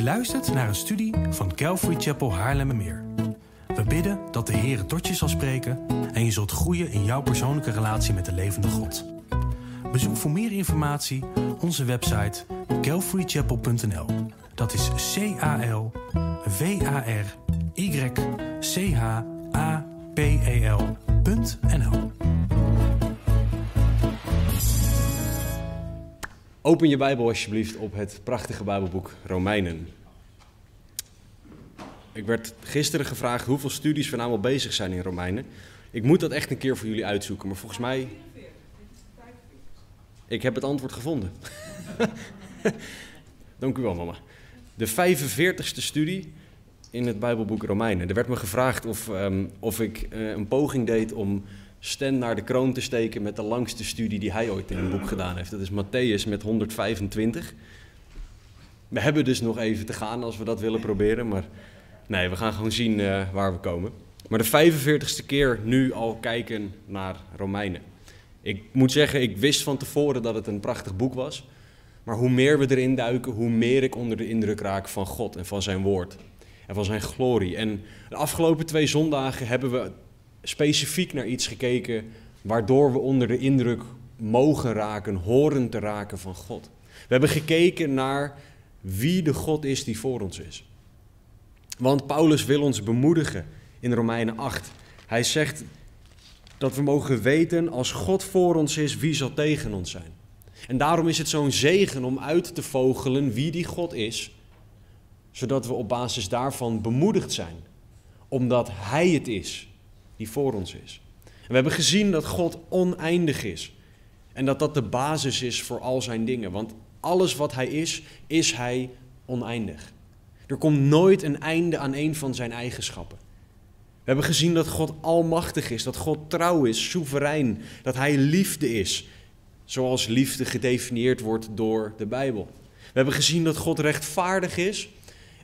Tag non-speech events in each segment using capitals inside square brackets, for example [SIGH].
Je luistert naar een studie van Calvary Chapel Haarlemmermeer. We bidden dat de Heer tot je zal spreken en je zult groeien in jouw persoonlijke relatie met de levende God. Bezoek voor meer informatie onze website calvarychapel.nl. Dat is C-A-L-V-A-R-Y-C-H-A-P-E-L.nl. Open je Bijbel alsjeblieft op het prachtige Bijbelboek Romeinen. Ik werd gisteren gevraagd hoeveel studies we nou al bezig zijn in Romeinen. Ik moet dat echt een keer voor jullie uitzoeken, maar volgens mij. Ik heb het antwoord gevonden. [LAUGHS] Dank u wel, mama. De 45ste studie in het Bijbelboek Romeinen. Er werd me gevraagd of, ehm, of ik eh, een poging deed om Sten naar de kroon te steken met de langste studie die hij ooit in een boek gedaan heeft. Dat is Matthäus met 125. We hebben dus nog even te gaan als we dat willen proberen, maar nee, we gaan gewoon zien eh, waar we komen. Maar de 45ste keer nu al kijken naar Romeinen. Ik moet zeggen, ik wist van tevoren dat het een prachtig boek was. Maar hoe meer we erin duiken, hoe meer ik onder de indruk raak van God en van zijn woord. En van zijn glorie. En de afgelopen twee zondagen hebben we specifiek naar iets gekeken waardoor we onder de indruk mogen raken, horen te raken van God. We hebben gekeken naar wie de God is die voor ons is. Want Paulus wil ons bemoedigen in Romeinen 8. Hij zegt dat we mogen weten als God voor ons is, wie zal tegen ons zijn. En daarom is het zo'n zegen om uit te vogelen wie die God is, zodat we op basis daarvan bemoedigd zijn, omdat Hij het is die voor ons is. En we hebben gezien dat God oneindig is en dat dat de basis is voor al zijn dingen, want alles wat Hij is, is Hij oneindig. Er komt nooit een einde aan een van zijn eigenschappen. We hebben gezien dat God almachtig is, dat God trouw is, soeverein, dat Hij liefde is, zoals liefde gedefinieerd wordt door de Bijbel. We hebben gezien dat God rechtvaardig is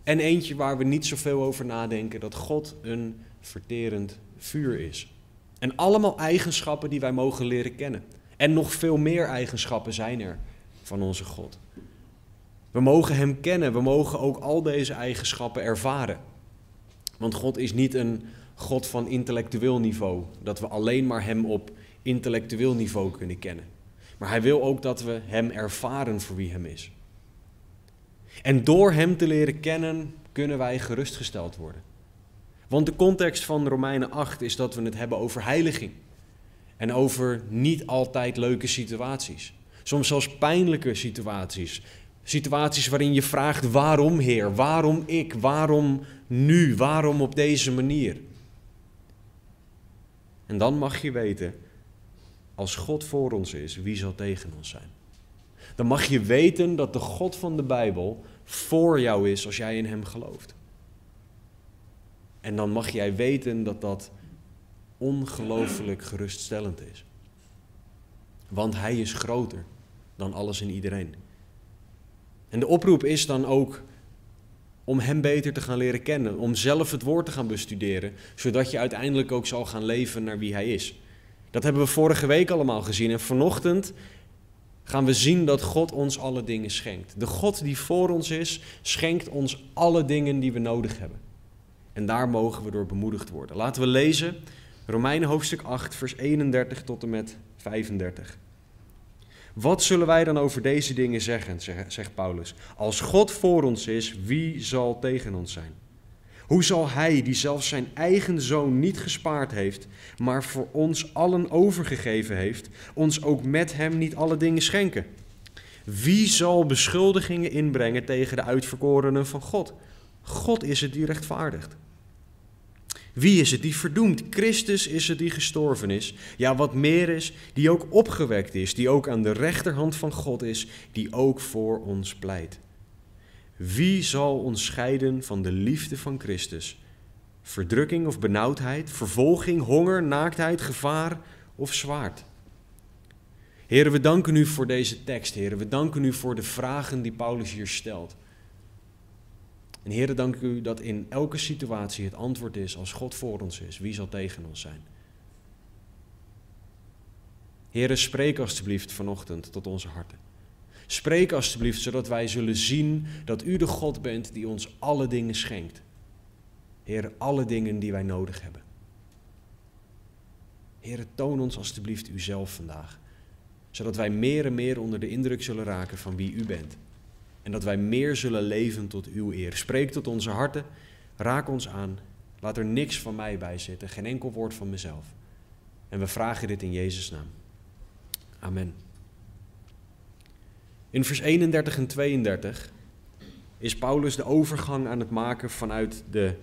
en eentje waar we niet zoveel over nadenken, dat God een verterend vuur is. En allemaal eigenschappen die wij mogen leren kennen. En nog veel meer eigenschappen zijn er van onze God. We mogen Hem kennen, we mogen ook al deze eigenschappen ervaren. Want God is niet een God van intellectueel niveau, dat we alleen maar Hem op intellectueel niveau kunnen kennen. Maar Hij wil ook dat we Hem ervaren voor wie Hem is. En door Hem te leren kennen, kunnen wij gerustgesteld worden. Want de context van Romeinen 8 is dat we het hebben over heiliging. En over niet altijd leuke situaties. Soms zelfs pijnlijke situaties. Situaties waarin je vraagt: waarom Heer? Waarom ik? Waarom nu? Waarom op deze manier? En dan mag je weten: als God voor ons is, wie zal tegen ons zijn? Dan mag je weten dat de God van de Bijbel voor jou is als jij in Hem gelooft. En dan mag jij weten dat dat ongelooflijk geruststellend is. Want Hij is groter dan alles en iedereen. En de oproep is dan ook om Hem beter te gaan leren kennen, om zelf het woord te gaan bestuderen, zodat je uiteindelijk ook zal gaan leven naar wie Hij is. Dat hebben we vorige week allemaal gezien en vanochtend gaan we zien dat God ons alle dingen schenkt. De God die voor ons is, schenkt ons alle dingen die we nodig hebben. En daar mogen we door bemoedigd worden. Laten we lezen Romeinen hoofdstuk 8, vers 31 tot en met 35. Wat zullen wij dan over deze dingen zeggen, zegt Paulus. Als God voor ons is, wie zal tegen ons zijn? Hoe zal Hij, die zelfs zijn eigen zoon niet gespaard heeft, maar voor ons allen overgegeven heeft, ons ook met Hem niet alle dingen schenken? Wie zal beschuldigingen inbrengen tegen de uitverkorenen van God? God is het die rechtvaardigt. Wie is het die verdoemt? Christus is het die gestorven is. Ja, wat meer is, die ook opgewekt is, die ook aan de rechterhand van God is, die ook voor ons pleit. Wie zal ons scheiden van de liefde van Christus? Verdrukking of benauwdheid, vervolging, honger, naaktheid, gevaar of zwaard? Heren, we danken u voor deze tekst, heren. We danken u voor de vragen die Paulus hier stelt. En heren, dank u dat in elke situatie het antwoord is als God voor ons is. Wie zal tegen ons zijn? Heren, spreek alstublieft vanochtend tot onze harten. Spreek alstublieft, zodat wij zullen zien dat u de God bent die ons alle dingen schenkt. Heer, alle dingen die wij nodig hebben. Heer, toon ons alstublieft uzelf vandaag, zodat wij meer en meer onder de indruk zullen raken van wie u bent. En dat wij meer zullen leven tot uw eer. Spreek tot onze harten, raak ons aan. Laat er niks van mij bij zitten, geen enkel woord van mezelf. En we vragen dit in Jezus' naam. Amen. In vers 31 en 32 is Paulus de overgang aan het maken vanuit de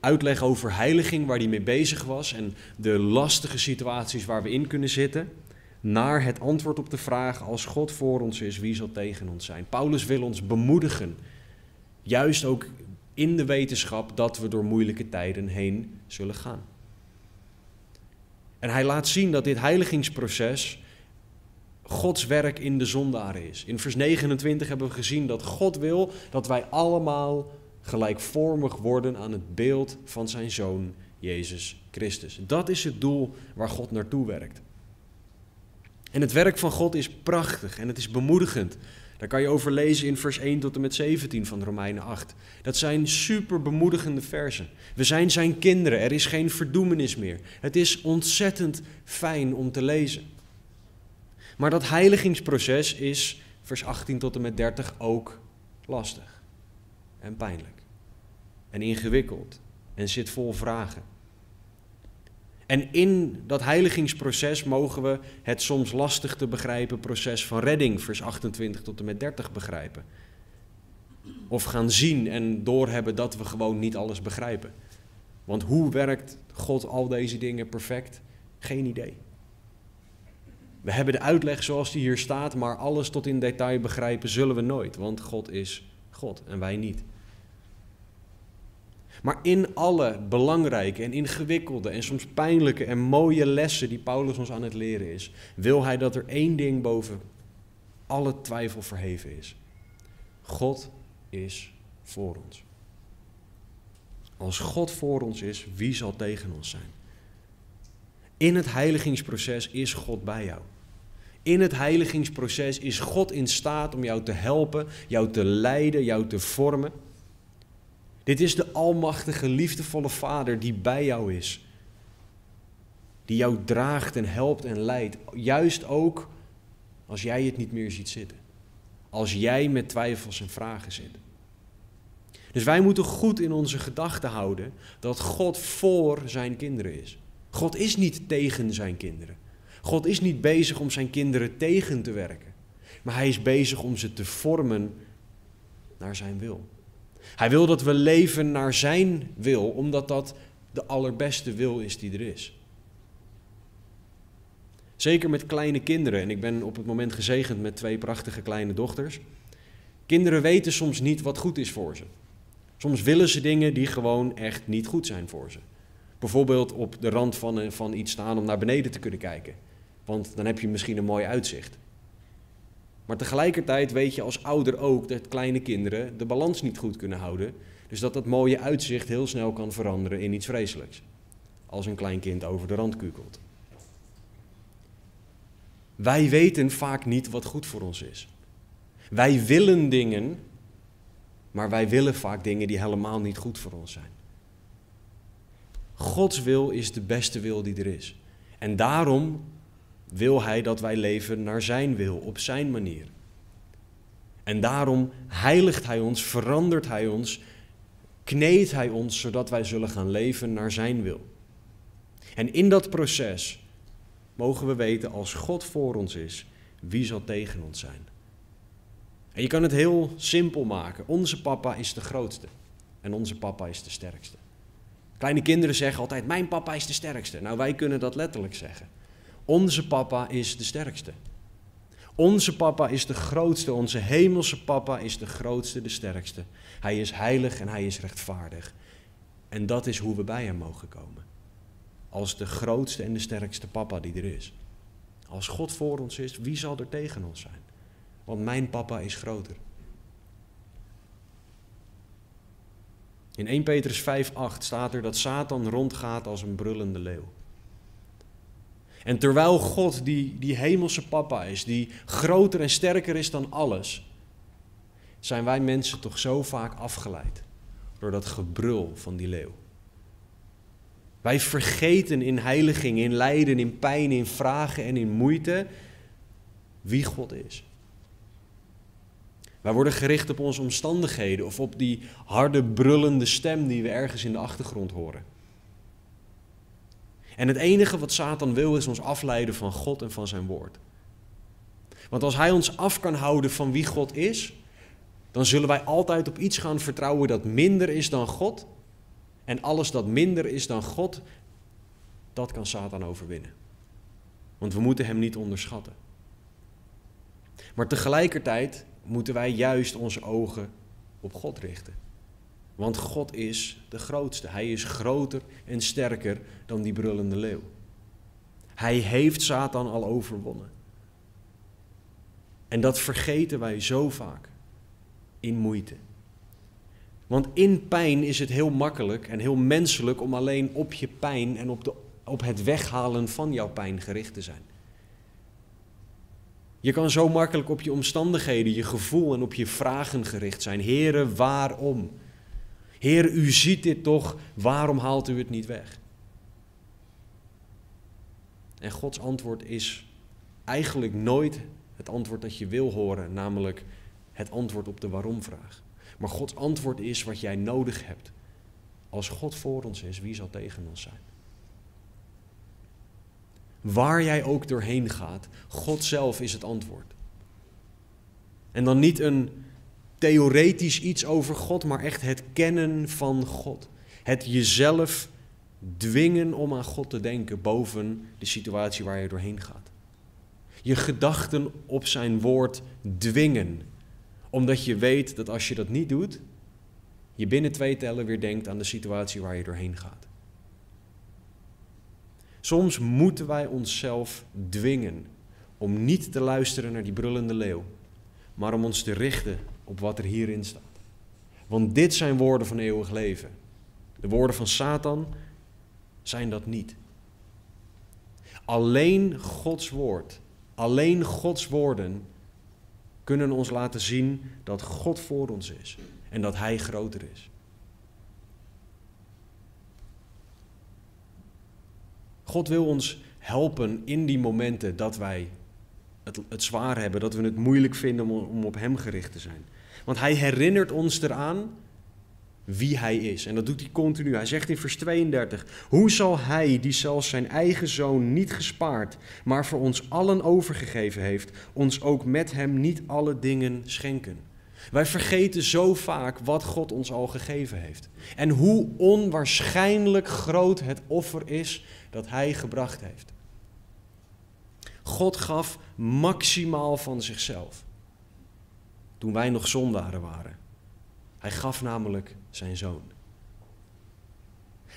uitleg over heiliging waar hij mee bezig was en de lastige situaties waar we in kunnen zitten, naar het antwoord op de vraag: als God voor ons is, wie zal tegen ons zijn? Paulus wil ons bemoedigen, juist ook in de wetenschap dat we door moeilijke tijden heen zullen gaan. En hij laat zien dat dit heiligingsproces Gods werk in de zondaren is. In vers 29 hebben we gezien dat God wil dat wij allemaal gelijkvormig worden aan het beeld van zijn zoon Jezus Christus. Dat is het doel waar God naartoe werkt. En het werk van God is prachtig en het is bemoedigend. Daar kan je over lezen in vers 1 tot en met 17 van Romeinen 8. Dat zijn super bemoedigende versen. We zijn zijn kinderen, er is geen verdoemenis meer. Het is ontzettend fijn om te lezen. Maar dat heiligingsproces is, vers 18 tot en met 30, ook lastig en pijnlijk en ingewikkeld en zit vol vragen. En in dat heiligingsproces mogen we het soms lastig te begrijpen proces van redding, vers 28 tot en met 30, begrijpen. Of gaan zien en doorhebben dat we gewoon niet alles begrijpen. Want hoe werkt God al deze dingen perfect? Geen idee. We hebben de uitleg zoals die hier staat, maar alles tot in detail begrijpen zullen we nooit, want God is God en wij niet. Maar in alle belangrijke en ingewikkelde en soms pijnlijke en mooie lessen die Paulus ons aan het leren is, wil hij dat er één ding boven alle twijfel verheven is. God is voor ons. Als God voor ons is, wie zal tegen ons zijn? In het heiligingsproces is God bij jou. In het heiligingsproces is God in staat om jou te helpen, jou te leiden, jou te vormen. Dit is de almachtige, liefdevolle Vader die bij jou is. Die jou draagt en helpt en leidt. Juist ook als jij het niet meer ziet zitten. Als jij met twijfels en vragen zit. Dus wij moeten goed in onze gedachten houden dat God voor zijn kinderen is. God is niet tegen zijn kinderen. God is niet bezig om zijn kinderen tegen te werken. Maar hij is bezig om ze te vormen naar zijn wil. Hij wil dat we leven naar zijn wil, omdat dat de allerbeste wil is die er is. Zeker met kleine kinderen, en ik ben op het moment gezegend met twee prachtige kleine dochters. Kinderen weten soms niet wat goed is voor ze. Soms willen ze dingen die gewoon echt niet goed zijn voor ze. Bijvoorbeeld op de rand van, van iets staan om naar beneden te kunnen kijken. Want dan heb je misschien een mooi uitzicht. Maar tegelijkertijd weet je als ouder ook dat kleine kinderen de balans niet goed kunnen houden. Dus dat dat mooie uitzicht heel snel kan veranderen in iets vreselijks. Als een klein kind over de rand kukelt. Wij weten vaak niet wat goed voor ons is. Wij willen dingen, maar wij willen vaak dingen die helemaal niet goed voor ons zijn. Gods wil is de beste wil die er is. En daarom wil Hij dat wij leven naar Zijn wil, op Zijn manier. En daarom heiligt Hij ons, verandert Hij ons, kneedt Hij ons, zodat wij zullen gaan leven naar Zijn wil. En in dat proces mogen we weten, als God voor ons is, wie zal tegen ons zijn? En je kan het heel simpel maken. Onze papa is de grootste en onze papa is de sterkste. Kleine kinderen zeggen altijd: Mijn papa is de sterkste. Nou, wij kunnen dat letterlijk zeggen. Onze papa is de sterkste. Onze papa is de grootste. Onze hemelse papa is de grootste, de sterkste. Hij is heilig en hij is rechtvaardig. En dat is hoe we bij hem mogen komen. Als de grootste en de sterkste papa die er is. Als God voor ons is, wie zal er tegen ons zijn? Want mijn papa is groter. In 1 Petrus 5:8 staat er dat Satan rondgaat als een brullende leeuw. En terwijl God die, die hemelse papa is, die groter en sterker is dan alles, zijn wij mensen toch zo vaak afgeleid door dat gebrul van die leeuw. Wij vergeten in heiliging, in lijden, in pijn, in vragen en in moeite wie God is. Wij worden gericht op onze omstandigheden of op die harde, brullende stem die we ergens in de achtergrond horen. En het enige wat Satan wil is ons afleiden van God en van zijn woord. Want als hij ons af kan houden van wie God is, dan zullen wij altijd op iets gaan vertrouwen dat minder is dan God. En alles dat minder is dan God, dat kan Satan overwinnen. Want we moeten hem niet onderschatten. Maar tegelijkertijd moeten wij juist onze ogen op God richten. Want God is de grootste. Hij is groter en sterker dan die brullende leeuw. Hij heeft Satan al overwonnen. En dat vergeten wij zo vaak in moeite. Want in pijn is het heel makkelijk en heel menselijk om alleen op je pijn en op, de, op het weghalen van jouw pijn gericht te zijn. Je kan zo makkelijk op je omstandigheden, je gevoel en op je vragen gericht zijn. Heren, waarom? Heer, u ziet dit toch, waarom haalt u het niet weg? En Gods antwoord is eigenlijk nooit het antwoord dat je wil horen, namelijk het antwoord op de waarom-vraag. Maar Gods antwoord is wat jij nodig hebt. Als God voor ons is, wie zal tegen ons zijn? Waar jij ook doorheen gaat, God zelf is het antwoord. En dan niet een theoretisch iets over God, maar echt het kennen van God. Het jezelf dwingen om aan God te denken boven de situatie waar je doorheen gaat. Je gedachten op zijn woord dwingen, omdat je weet dat als je dat niet doet, je binnen twee tellen weer denkt aan de situatie waar je doorheen gaat. Soms moeten wij onszelf dwingen om niet te luisteren naar die brullende leeuw, maar om ons te richten op wat er hierin staat. Want dit zijn woorden van eeuwig leven. De woorden van Satan zijn dat niet. Alleen Gods woord, alleen Gods woorden kunnen ons laten zien dat God voor ons is en dat Hij groter is. God wil ons helpen in die momenten dat wij het, het zwaar hebben, dat we het moeilijk vinden om, om op Hem gericht te zijn. Want Hij herinnert ons eraan wie Hij is. En dat doet hij continu. Hij zegt in vers 32: Hoe zal Hij, die zelfs zijn eigen zoon niet gespaard, maar voor ons allen overgegeven heeft, ons ook met Hem niet alle dingen schenken? Wij vergeten zo vaak wat God ons al gegeven heeft. En hoe onwaarschijnlijk groot het offer is dat Hij gebracht heeft. God gaf maximaal van zichzelf. Toen wij nog zondaren waren. Hij gaf namelijk zijn zoon.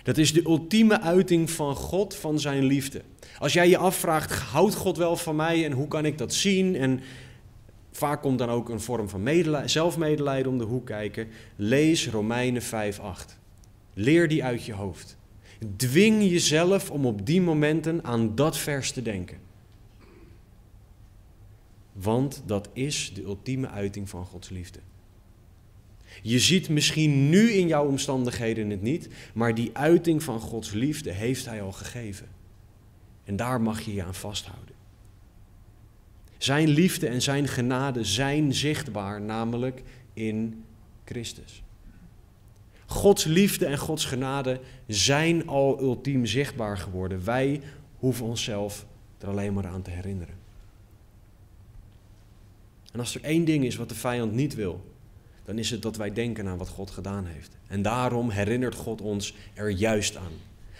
Dat is de ultieme uiting van God, van zijn liefde. Als jij je afvraagt, houdt God wel van mij en hoe kan ik dat zien? En vaak komt dan ook een vorm van zelfmedelijden om de hoek kijken. Lees Romeinen 5:8. Leer die uit je hoofd. Dwing jezelf om op die momenten aan dat vers te denken. Want dat is de ultieme uiting van Gods liefde. Je ziet misschien nu in jouw omstandigheden het niet, maar die uiting van Gods liefde heeft Hij al gegeven. En daar mag je je aan vasthouden. Zijn liefde en zijn genade zijn zichtbaar, namelijk in Christus. Gods liefde en Gods genade zijn al ultiem zichtbaar geworden. Wij hoeven onszelf er alleen maar aan te herinneren. En als er één ding is wat de vijand niet wil, dan is het dat wij denken aan wat God gedaan heeft. En daarom herinnert God ons er juist aan.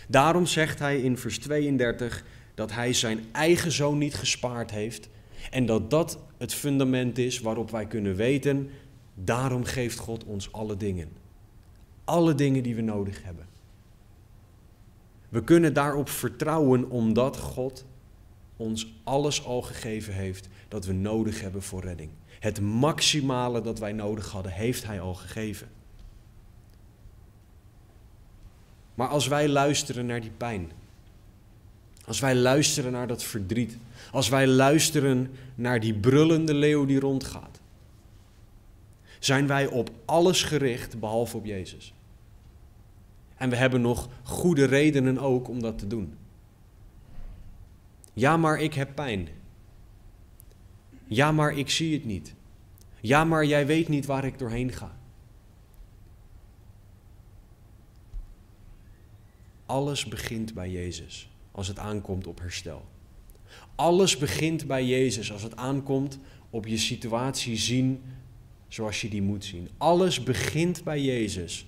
Daarom zegt hij in vers 32 dat hij zijn eigen zoon niet gespaard heeft en dat dat het fundament is waarop wij kunnen weten, daarom geeft God ons alle dingen. Alle dingen die we nodig hebben. We kunnen daarop vertrouwen omdat God ons alles al gegeven heeft dat we nodig hebben voor redding. Het maximale dat wij nodig hadden, heeft Hij al gegeven. Maar als wij luisteren naar die pijn, Als wij luisteren naar dat verdriet. Als wij luisteren naar die brullende leeuw die rondgaat. Zijn wij op alles gericht behalve op Jezus. En we hebben nog goede redenen ook om dat te doen. Ja, maar ik heb pijn. Ja, maar ik zie het niet. Ja, maar jij weet niet waar ik doorheen ga. Alles begint bij Jezus als het aankomt op herstel. Alles begint bij Jezus als het aankomt op je situatie zien zoals je die moet zien. Alles begint bij Jezus.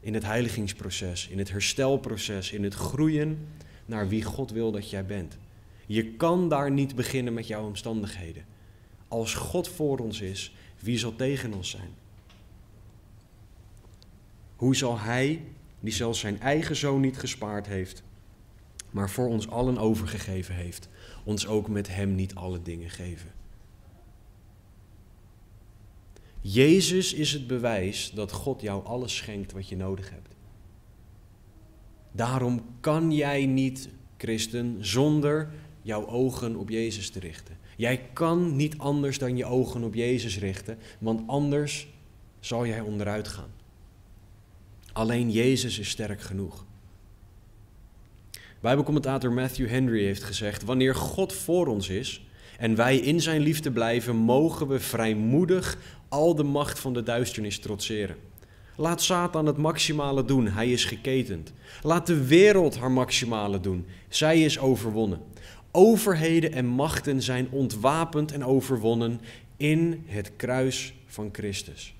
In het heiligingsproces, in het herstelproces, in het groeien naar wie God wil dat jij bent. Je kan daar niet beginnen met jouw omstandigheden. Als God voor ons is, wie zal tegen ons zijn? Hoe zal Hij, die zelfs zijn eigen zoon niet gespaard heeft, maar voor ons allen overgegeven heeft, ons ook met Hem niet alle dingen geven? Jezus is het bewijs dat God jou alles schenkt wat je nodig hebt. Daarom kan jij niet, christen, zonder jouw ogen op Jezus te richten. Jij kan niet anders dan je ogen op Jezus richten, want anders zal jij onderuit gaan. Alleen Jezus is sterk genoeg. Bijbelcommentator Matthew Henry heeft gezegd: Wanneer God voor ons is en wij in zijn liefde blijven, mogen we vrijmoedig al de macht van de duisternis trotseren. Laat Satan het maximale doen, hij is geketend. Laat de wereld haar maximale doen, zij is overwonnen. Overheden en machten zijn ontwapend en overwonnen in het kruis van Christus.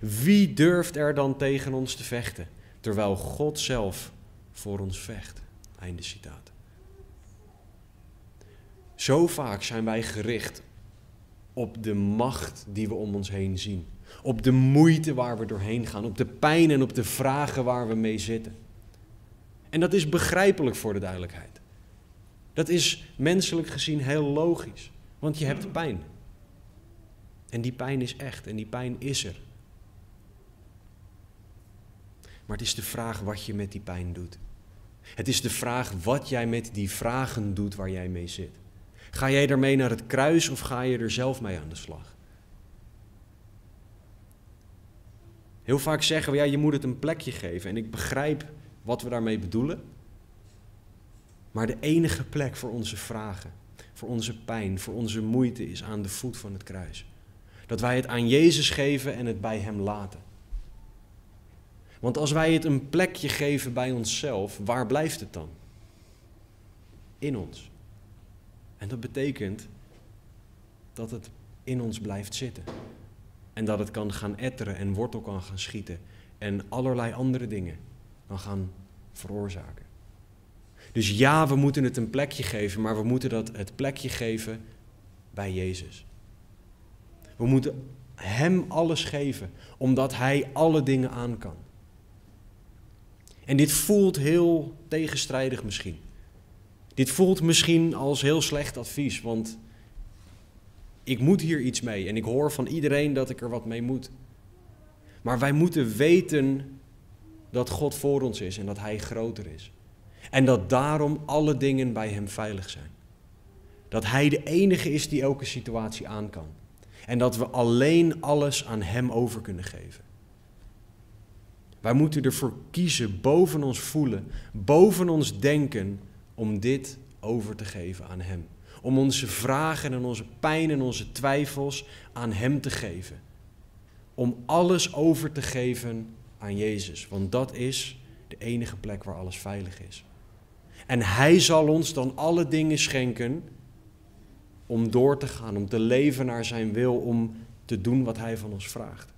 Wie durft er dan tegen ons te vechten, terwijl God zelf voor ons vecht? Einde citaat. Zo vaak zijn wij gericht op de macht die we om ons heen zien. Op de moeite waar we doorheen gaan. Op de pijn en op de vragen waar we mee zitten. En dat is begrijpelijk voor de duidelijkheid. Dat is menselijk gezien heel logisch. Want je hebt pijn. En die pijn is echt en die pijn is er. Maar het is de vraag wat je met die pijn doet. Het is de vraag wat jij met die vragen doet waar jij mee zit. Ga jij ermee naar het kruis of ga je er zelf mee aan de slag? Heel vaak zeggen we, ja, je moet het een plekje geven. En ik begrijp wat we daarmee bedoelen. Maar de enige plek voor onze vragen, voor onze pijn, voor onze moeite is aan de voet van het kruis. Dat wij het aan Jezus geven en het bij Hem laten. Want als wij het een plekje geven bij onszelf, waar blijft het dan? In ons. En dat betekent dat het in ons blijft zitten. En dat het kan gaan etteren en wortel kan gaan schieten. En allerlei andere dingen kan gaan veroorzaken. Dus ja, we moeten het een plekje geven, maar we moeten dat het plekje geven bij Jezus. We moeten Hem alles geven, omdat Hij alle dingen aan kan. En dit voelt heel tegenstrijdig misschien. Dit voelt misschien als heel slecht advies, want ik moet hier iets mee en ik hoor van iedereen dat ik er wat mee moet. Maar wij moeten weten dat God voor ons is en dat Hij groter is. En dat daarom alle dingen bij Hem veilig zijn. Dat Hij de enige is die elke situatie aan kan. En dat we alleen alles aan Hem over kunnen geven. Wij moeten ervoor kiezen, boven ons voelen, boven ons denken, om dit over te geven aan Hem. Om onze vragen en onze pijn en onze twijfels aan Hem te geven. Om alles over te geven aan Jezus, want dat is de enige plek waar alles veilig is. En Hij zal ons dan alle dingen schenken om door te gaan, om te leven naar Zijn wil, om te doen wat Hij van ons vraagt.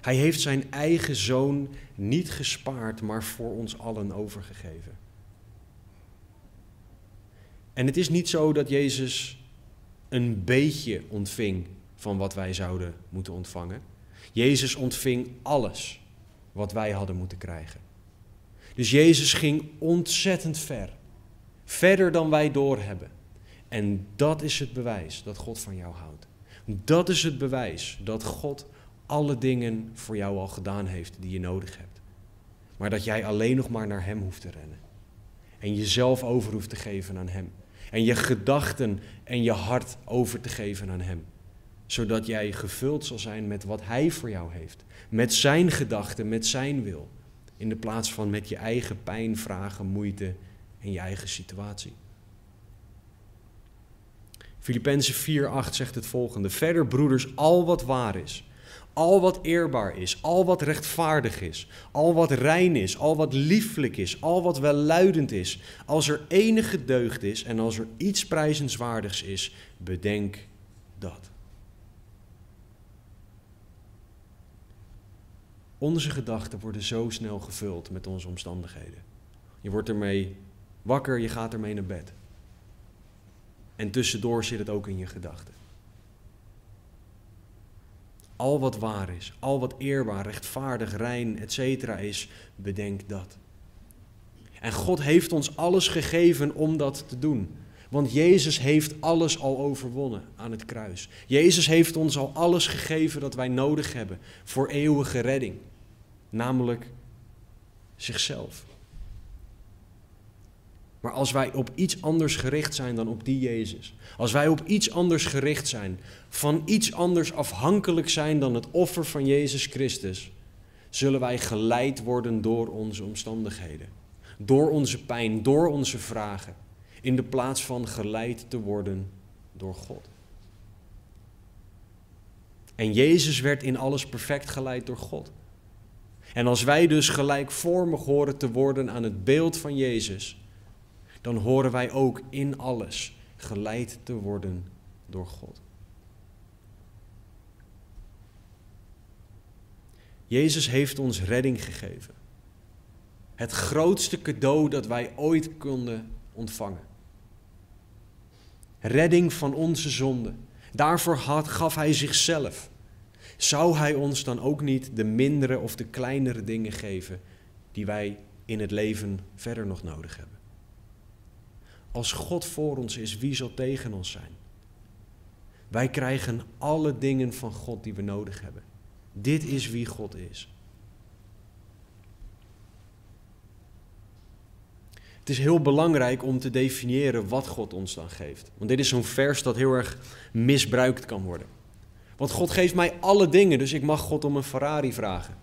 Hij heeft zijn eigen zoon niet gespaard, maar voor ons allen overgegeven. En het is niet zo dat Jezus een beetje ontving van wat wij zouden moeten ontvangen. Jezus ontving alles wat wij hadden moeten krijgen. Dus Jezus ging ontzettend ver. Verder dan wij doorhebben. En dat is het bewijs dat God van jou houdt. Dat is het bewijs dat God alle dingen voor jou al gedaan heeft die je nodig hebt. maar dat jij alleen nog maar naar Hem hoeft te rennen. En jezelf over hoeft te geven aan Hem. En je gedachten en je hart over te geven aan Hem. Zodat jij gevuld zal zijn met wat Hij voor jou heeft. Met Zijn gedachten, met Zijn wil. In de plaats van met je eigen pijn, vragen, moeite en je eigen situatie. Filippenzen 4:8 zegt het volgende: Verder broeders, al wat waar is, al wat eerbaar is, al wat rechtvaardig is, al wat rein is, al wat lieflijk is, al wat welluidend is, als er enige deugd is en als er iets prijzenswaardigs is, bedenk dat. Onze gedachten worden zo snel gevuld met onze omstandigheden. Je wordt ermee wakker, je gaat ermee naar bed. En tussendoor zit het ook in je gedachten. Al wat waar is, al wat eerbaar, rechtvaardig, rein, etc. is, bedenk dat. En God heeft ons alles gegeven om dat te doen. Want Jezus heeft alles al overwonnen aan het kruis. Jezus heeft ons al alles gegeven dat wij nodig hebben voor eeuwige redding. Namelijk zichzelf. Maar als wij op iets anders gericht zijn dan op die Jezus, als wij op iets anders gericht zijn, van iets anders afhankelijk zijn dan het offer van Jezus Christus, zullen wij geleid worden door onze omstandigheden, door onze pijn, door onze vragen, in de plaats van geleid te worden door God. En Jezus werd in alles perfect geleid door God. En als wij dus gelijkvormig horen te worden aan het beeld van Jezus, dan horen wij ook in alles geleid te worden door God. Jezus heeft ons redding gegeven. Het grootste cadeau dat wij ooit konden ontvangen. Redding van onze zonde. Daarvoor had, gaf Hij zichzelf. Zou Hij ons dan ook niet de mindere of de kleinere dingen geven die wij in het leven verder nog nodig hebben? Als God voor ons is, wie zal tegen ons zijn? Wij krijgen alle dingen van God die we nodig hebben. Dit is wie God is. Het is heel belangrijk om te definiëren wat God ons dan geeft. Want dit is zo'n vers dat heel erg misbruikt kan worden. Want God geeft mij alle dingen, dus ik mag God om een Ferrari vragen.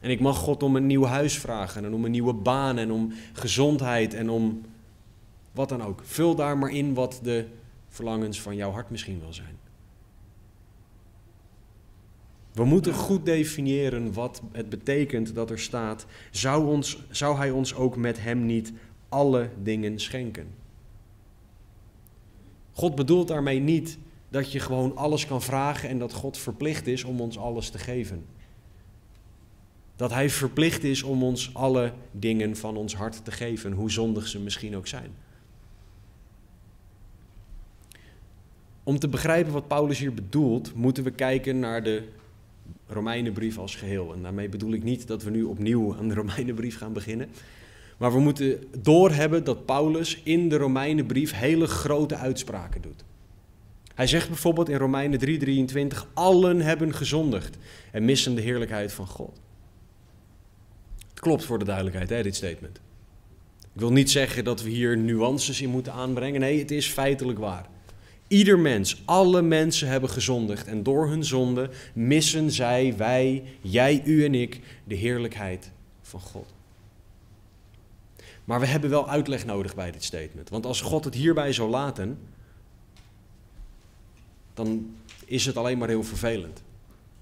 En ik mag God om een nieuw huis vragen en om een nieuwe baan en om gezondheid en om wat dan ook. Vul daar maar in wat de verlangens van jouw hart misschien wel zijn. We moeten goed definiëren wat het betekent dat er staat: zou, ons, zou Hij ons ook met Hem niet alle dingen schenken? God bedoelt daarmee niet dat je gewoon alles kan vragen en dat God verplicht is om ons alles te geven. Dat Hij verplicht is om ons alle dingen van ons hart te geven, hoe zondig ze misschien ook zijn. Om te begrijpen wat Paulus hier bedoelt, moeten we kijken naar de Romeinenbrief als geheel. En daarmee bedoel ik niet dat we nu opnieuw aan de Romeinenbrief gaan beginnen. Maar we moeten doorhebben dat Paulus in de Romeinenbrief hele grote uitspraken doet. Hij zegt bijvoorbeeld in Romeinen 3:23: Allen hebben gezondigd en missen de heerlijkheid van God. Het klopt voor de duidelijkheid, hè, dit statement. Ik wil niet zeggen dat we hier nuances in moeten aanbrengen. Nee, het is feitelijk waar. Ieder mens, alle mensen hebben gezondigd en door hun zonde missen zij, wij, jij, u en ik, de heerlijkheid van God. Maar we hebben wel uitleg nodig bij dit statement. Want als God het hierbij zou laten, dan is het alleen maar heel vervelend.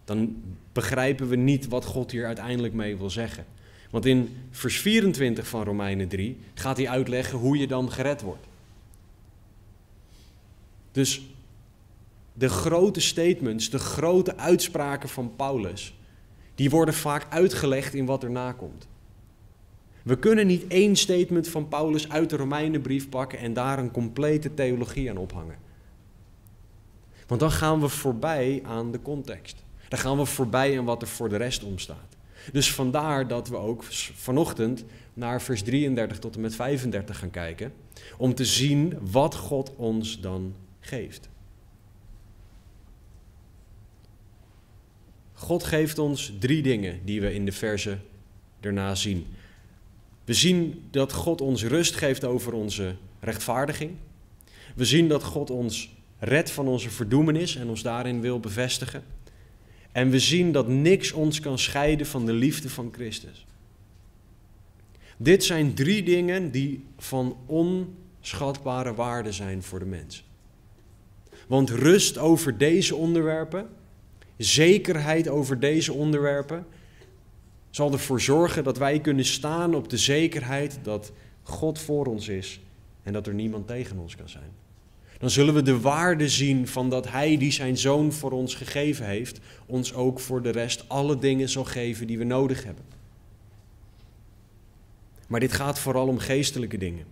Dan begrijpen we niet wat God hier uiteindelijk mee wil zeggen. Want in vers 24 van Romeinen 3 gaat hij uitleggen hoe je dan gered wordt. Dus de grote statements, de grote uitspraken van Paulus, die worden vaak uitgelegd in wat erna komt. We kunnen niet één statement van Paulus uit de Romeinenbrief pakken en daar een complete theologie aan ophangen. Want dan gaan we voorbij aan de context. Dan gaan we voorbij aan wat er voor de rest omstaat. Dus vandaar dat we ook vanochtend naar vers 33 tot en met 35 gaan kijken. Om te zien wat God ons dan geeft. God geeft ons drie dingen die we in de verse erna zien. We zien dat God ons rust geeft over onze rechtvaardiging. We zien dat God ons redt van onze verdoemenis en ons daarin wil bevestigen. En we zien dat niks ons kan scheiden van de liefde van Christus. Dit zijn drie dingen die van onschatbare waarde zijn voor de mens. Want rust over deze onderwerpen, zekerheid over deze onderwerpen, zal ervoor zorgen dat wij kunnen staan op de zekerheid dat God voor ons is en dat er niemand tegen ons kan zijn. Dan zullen we de waarde zien van dat Hij die zijn zoon voor ons gegeven heeft, ons ook voor de rest alle dingen zal geven die we nodig hebben. Maar dit gaat vooral om geestelijke dingen.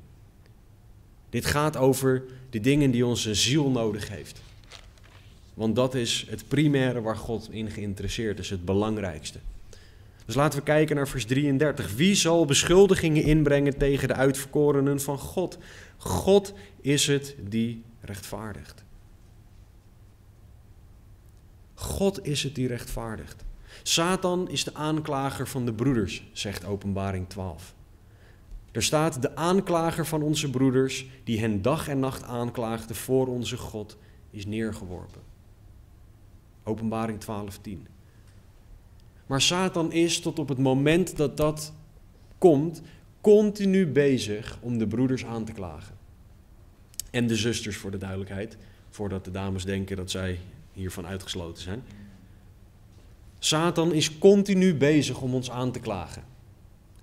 Dit gaat over de dingen die onze ziel nodig heeft. Want dat is het primaire waar God in geïnteresseerd is, het belangrijkste. Dus laten we kijken naar vers 33. Wie zal beschuldigingen inbrengen tegen de uitverkorenen van God? God is het die rechtvaardigt. God is het die rechtvaardigt. Satan is de aanklager van de broeders, zegt Openbaring 12. Er staat de aanklager van onze broeders, die hen dag en nacht aanklaagde voor onze God, is neergeworpen. Openbaring 12:10. Maar Satan is tot op het moment dat dat komt, continu bezig om de broeders aan te klagen. En de zusters voor de duidelijkheid, voordat de dames denken dat zij hiervan uitgesloten zijn. Satan is continu bezig om ons aan te klagen.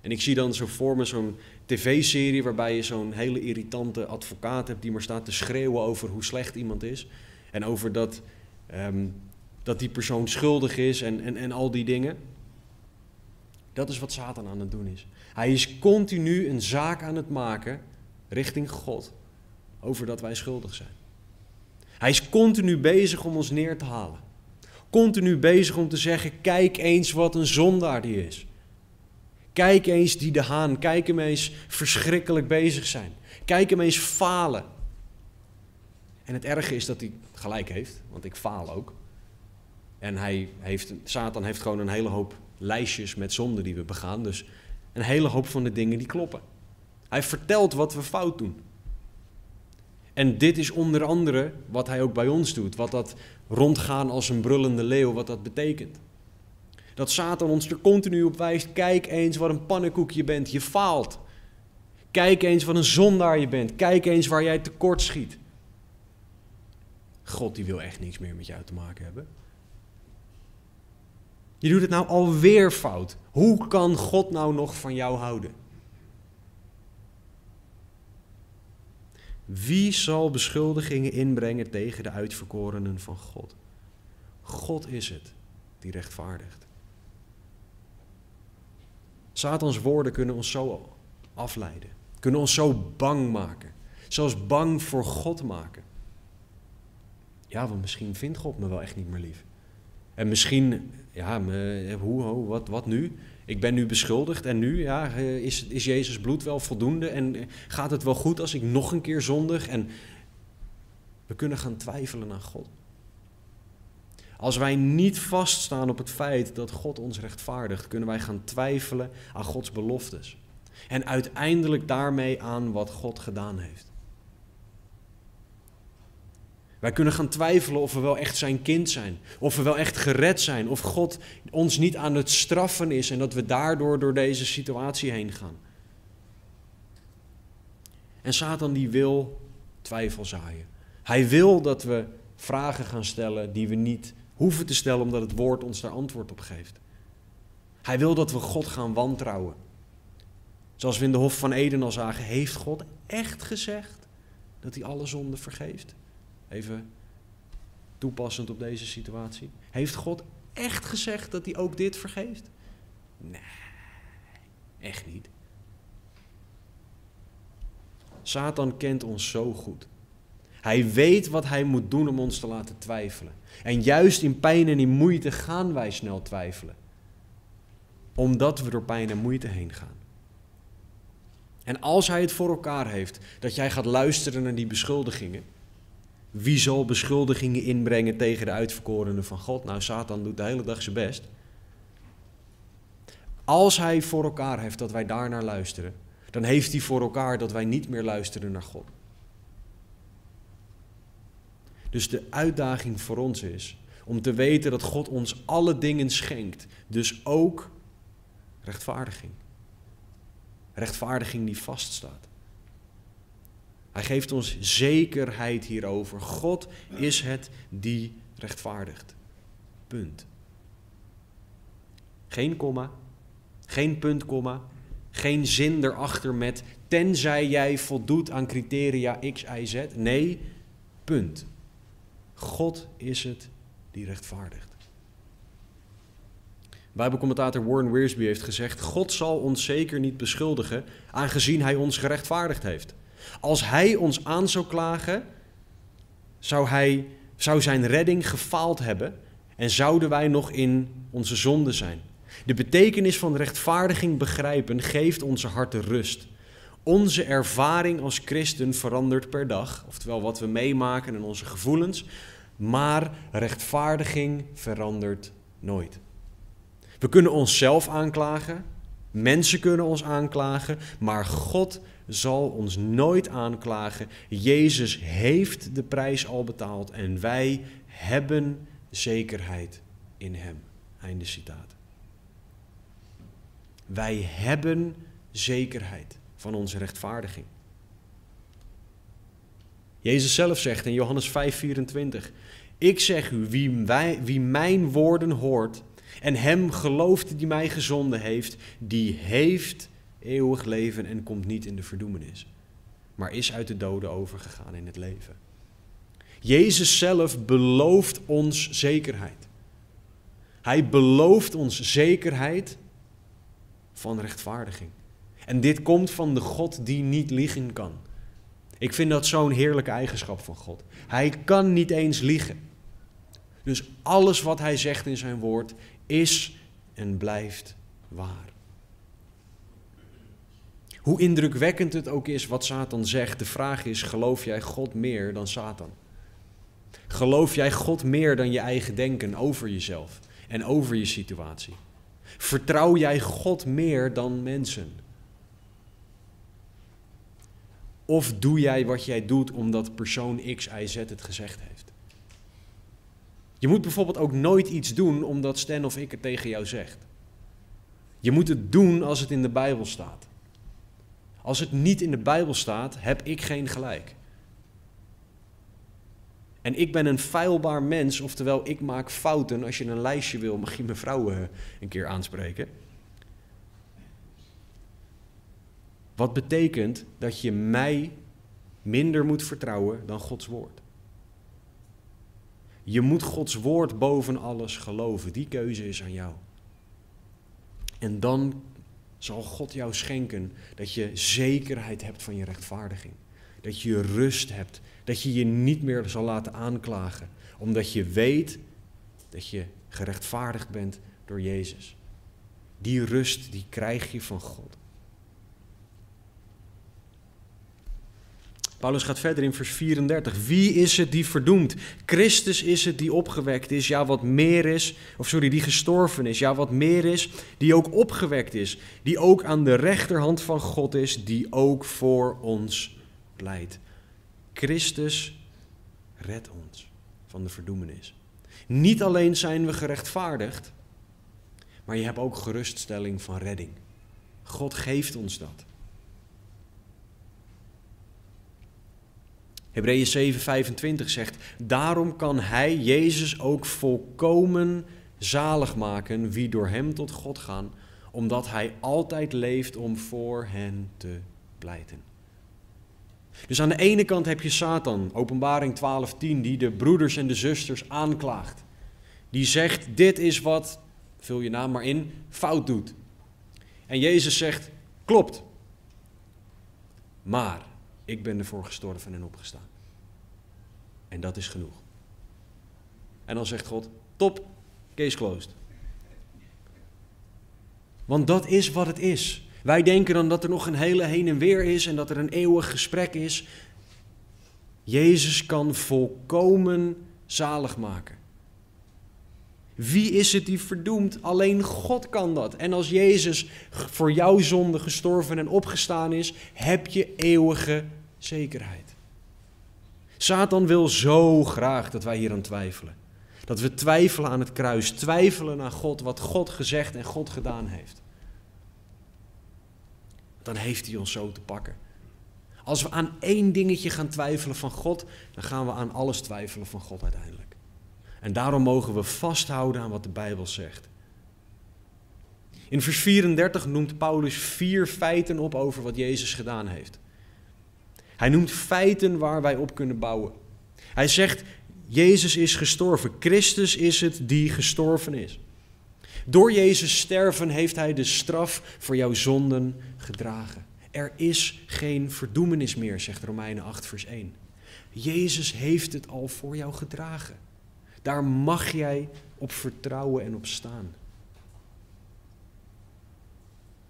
En ik zie dan zo voor me zo'n tv-serie waarbij je zo'n hele irritante advocaat hebt die maar staat te schreeuwen over hoe slecht iemand is. En over dat, ehm, dat die persoon schuldig is en, en, en al die dingen. Dat is wat Satan aan het doen is. Hij is continu een zaak aan het maken richting God over dat wij schuldig zijn. Hij is continu bezig om ons neer te halen. Continu bezig om te zeggen: kijk eens wat een zondaar die is. Kijk eens die de haan, kijk hem eens verschrikkelijk bezig zijn. Kijk hem eens falen. En het erge is dat hij gelijk heeft, want ik faal ook. En hij heeft, Satan heeft gewoon een hele hoop lijstjes met zonden die we begaan. Dus een hele hoop van de dingen die kloppen. Hij vertelt wat we fout doen. En dit is onder andere wat hij ook bij ons doet. Wat dat rondgaan als een brullende leeuw, wat dat betekent. Dat Satan ons er continu op wijst. Kijk eens wat een pannenkoek je bent. Je faalt. Kijk eens wat een zondaar je bent. Kijk eens waar jij tekort schiet. God die wil echt niks meer met jou te maken hebben. Je doet het nou alweer fout. Hoe kan God nou nog van jou houden? Wie zal beschuldigingen inbrengen tegen de uitverkorenen van God? God is het die rechtvaardigt. Satans woorden kunnen ons zo afleiden, kunnen ons zo bang maken, zelfs bang voor God maken. Ja, want misschien vindt God me wel echt niet meer lief. En misschien, ja, hoe, hoe wat, wat nu? Ik ben nu beschuldigd en nu ja, is, is Jezus bloed wel voldoende en gaat het wel goed als ik nog een keer zondig? En we kunnen gaan twijfelen aan God. Als wij niet vaststaan op het feit dat God ons rechtvaardigt, kunnen wij gaan twijfelen aan Gods beloftes. En uiteindelijk daarmee aan wat God gedaan heeft. Wij kunnen gaan twijfelen of we wel echt zijn kind zijn. Of we wel echt gered zijn. Of God ons niet aan het straffen is en dat we daardoor door deze situatie heen gaan. En Satan die wil twijfel zaaien. Hij wil dat we vragen gaan stellen die we niet hoeven te stellen omdat het woord ons daar antwoord op geeft. Hij wil dat we God gaan wantrouwen. Zoals we in de Hof van Eden al zagen, heeft God echt gezegd dat hij alle zonden vergeeft? Even toepassend op deze situatie. Heeft God echt gezegd dat hij ook dit vergeeft? Nee, echt niet. Satan kent ons zo goed. Hij weet wat hij moet doen om ons te laten twijfelen. En juist in pijn en in moeite gaan wij snel twijfelen. Omdat we door pijn en moeite heen gaan. En als hij het voor elkaar heeft dat jij gaat luisteren naar die beschuldigingen. Wie zal beschuldigingen inbrengen tegen de uitverkorenen van God? Nou, Satan doet de hele dag zijn best. Als hij voor elkaar heeft dat wij daarnaar luisteren, dan heeft hij voor elkaar dat wij niet meer luisteren naar God. Dus de uitdaging voor ons is om te weten dat God ons alle dingen schenkt, dus ook rechtvaardiging. Rechtvaardiging die vaststaat. Hij geeft ons zekerheid hierover. God is het die rechtvaardigt. Punt. Geen komma, geen punt, komma, geen zin erachter met tenzij jij voldoet aan criteria X, Y, Z. Nee, punt. God is het die rechtvaardigt. Bijbelcommentator Warren Wiersbe heeft gezegd: God zal ons zeker niet beschuldigen, aangezien Hij ons gerechtvaardigd heeft. Als Hij ons aan zou klagen, zou, hij, zou Zijn redding gefaald hebben en zouden wij nog in onze zonde zijn. De betekenis van rechtvaardiging begrijpen geeft onze harten rust. Onze ervaring als christen verandert per dag, oftewel wat we meemaken en onze gevoelens, maar rechtvaardiging verandert nooit. We kunnen onszelf aanklagen, mensen kunnen ons aanklagen, maar God zal ons nooit aanklagen. Jezus heeft de prijs al betaald en wij hebben zekerheid in Hem. Einde citaat. Wij hebben zekerheid van onze rechtvaardiging. Jezus zelf zegt in Johannes 5:24: Ik zeg u, wie, wij, wie mijn woorden hoort en hem gelooft die mij gezonden heeft, die heeft eeuwig leven en komt niet in de verdoemenis, maar is uit de doden overgegaan in het leven. Jezus zelf belooft ons zekerheid. Hij belooft ons zekerheid van rechtvaardiging. En dit komt van de God die niet liegen kan. Ik vind dat zo'n heerlijke eigenschap van God. Hij kan niet eens liegen. Dus alles wat hij zegt in zijn woord is en blijft waar. Hoe indrukwekkend het ook is wat Satan zegt, de vraag is: geloof jij God meer dan Satan? Geloof jij God meer dan je eigen denken over jezelf en over je situatie? Vertrouw jij God meer dan mensen? Of doe jij wat jij doet omdat persoon X, Y, Z het gezegd heeft? Je moet bijvoorbeeld ook nooit iets doen omdat Stan of ik het tegen jou zegt. Je moet het doen als het in de Bijbel staat. Als het niet in de Bijbel staat, heb ik geen gelijk. En ik ben een feilbaar mens, oftewel ik maak fouten. Als je een lijstje wil, mag je mevrouw uh, een keer aanspreken. Wat betekent dat je mij minder moet vertrouwen dan Gods woord. Je moet Gods woord boven alles geloven. Die keuze is aan jou. En dan zal God jou schenken dat je zekerheid hebt van je rechtvaardiging. Dat je rust hebt. Dat je je niet meer zal laten aanklagen. Omdat je weet dat je gerechtvaardigd bent door Jezus. Die rust die krijg je van God. Paulus gaat verder in vers 34. Wie is het die verdoemt? Christus is het die opgewekt is, ja wat meer is, of sorry, die gestorven is, ja wat meer is, die ook opgewekt is, die ook aan de rechterhand van God is, die ook voor ons pleit. Christus redt ons van de verdoemenis. Niet alleen zijn we gerechtvaardigd, maar je hebt ook geruststelling van redding. God geeft ons dat. Hebreeën 7:25 zegt: Daarom kan Hij, Jezus, ook volkomen zalig maken wie door Hem tot God gaan, omdat Hij altijd leeft om voor hen te pleiten. Dus aan de ene kant heb je Satan, Openbaring 12:10, die de broeders en de zusters aanklaagt. Die zegt: Dit is wat, vul je naam maar in, fout doet. En Jezus zegt: Klopt. Maar ik ben ervoor gestorven en opgestaan. En dat is genoeg. En dan zegt God, top, case closed. Want dat is wat het is. Wij denken dan dat er nog een hele heen en weer is en dat er een eeuwig gesprek is. Jezus kan volkomen zalig maken. Wie is het die verdoemt? Alleen God kan dat. En als Jezus voor jouw zonde gestorven en opgestaan is, heb je eeuwige zekerheid. Satan wil zo graag dat wij hier aan twijfelen. Dat we twijfelen aan het kruis, twijfelen aan God, wat God gezegd en God gedaan heeft. Dan heeft hij ons zo te pakken. Als we aan één dingetje gaan twijfelen van God, dan gaan we aan alles twijfelen van God uiteindelijk. En daarom mogen we vasthouden aan wat de Bijbel zegt. In vers 34 noemt Paulus vier feiten op over wat Jezus gedaan heeft. Hij noemt feiten waar wij op kunnen bouwen. Hij zegt, Jezus is gestorven. Christus is het die gestorven is. Door Jezus sterven heeft hij de straf voor jouw zonden gedragen. Er is geen verdoemenis meer, zegt Romeinen 8, vers 1. Jezus heeft het al voor jou gedragen. Daar mag jij op vertrouwen en op staan.